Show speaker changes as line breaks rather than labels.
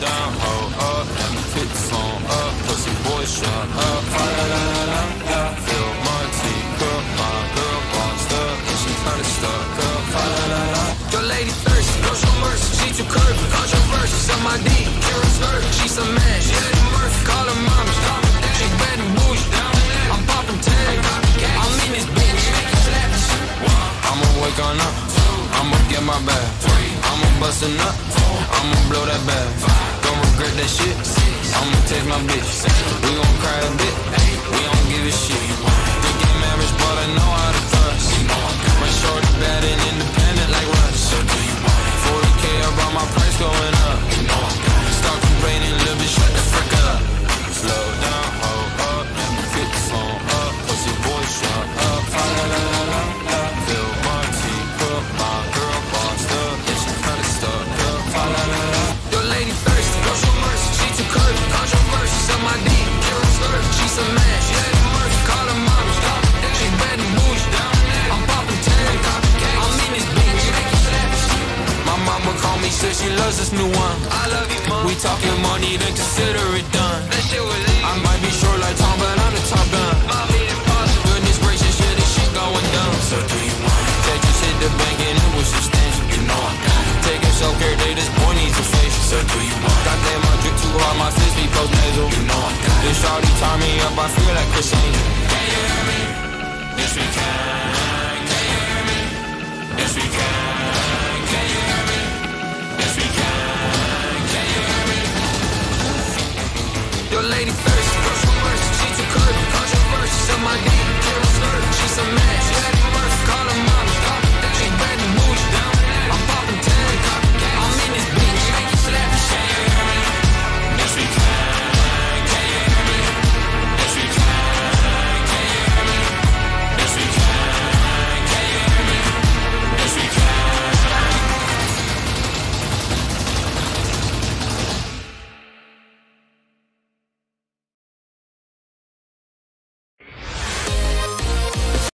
down, hold up, let me pick up. Pussy boy, shut up. La la la la, yeah. Fill my teacup, my girl bossed up, and she kinda stuck up. La la la.
Your lady thirsty, no show mercy. She too curvy, controversy. Suck my D, Karen skirt. She some mad, she had Murphy. Call her mommy, she bad and bougie. I'm popping tags, I'm in this bitch.
I'ma wake on up, I'ma get my bag. I'ma bust a nut, I'ma blow that bag. Don't regret that shit, I'ma take my bitch. We gon' cry a bit, we don't give a shit. Good game average, but I know how to thrust. My shorty bad and independent like Russ. 40k about my price going
curvy, controversy. Suck my D, Karen skirt. She she had Murphy. Call her mommy, she bad and bougie. I'm popping tags, I'm in this bitch.
My mama call me, said she loves this new one.
I love you, mom.
We talking money, then consider it done.
That shit was easy.
I might be short like Tom, but I'm the top gun.
Mommy, impossible.
Goodness gracious, yeah, this shit going down. So do you want it? Take just hit the bank and it was substantial. You know I got it. Taking self-care day, this boy needs a facial. So do you want it? Tie me up, I feel like Chris. Can you hear me? Yes, we can. Can you hear me? Yes, we can. Can you hear me? Yes, we can. Can you hear me?
Your lady thirsty,